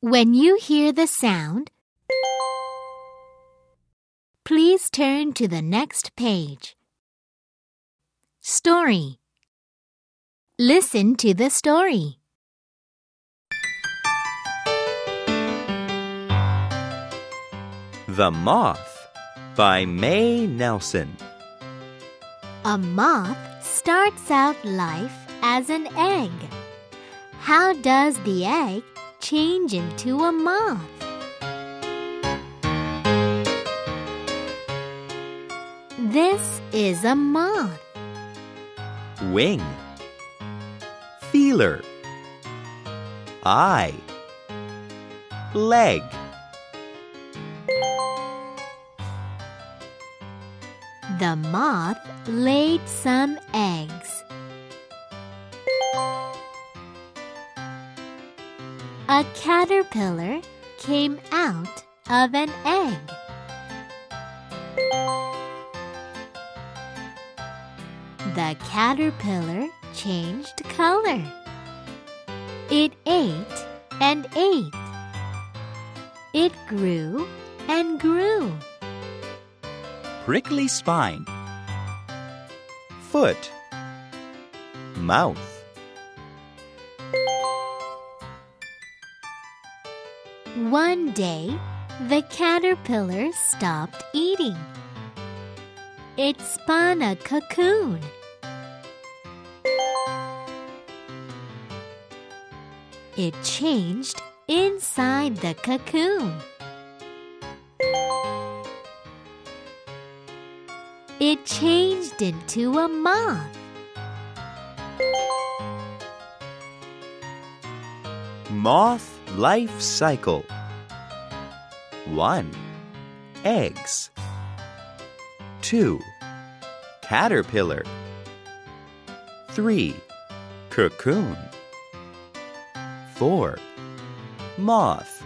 When you hear the sound, please turn to the next page. Story. Listen to the story. The Moth by Mae Nelson. A moth starts out life as an egg. How does the egg change into a moth? This is a moth. Wing. Feeler. Eye. Leg. The moth laid some eggs. A caterpillar came out of an egg. The caterpillar changed color. It ate and ate. It grew and grew. Prickly spine. Foot. Mouth. One day, the caterpillar stopped eating. It spun a cocoon. It changed inside the cocoon. It changed into a moth. Moth life cycle. 1. Eggs. 2. Caterpillar. 3. Cocoon. 4. Moth.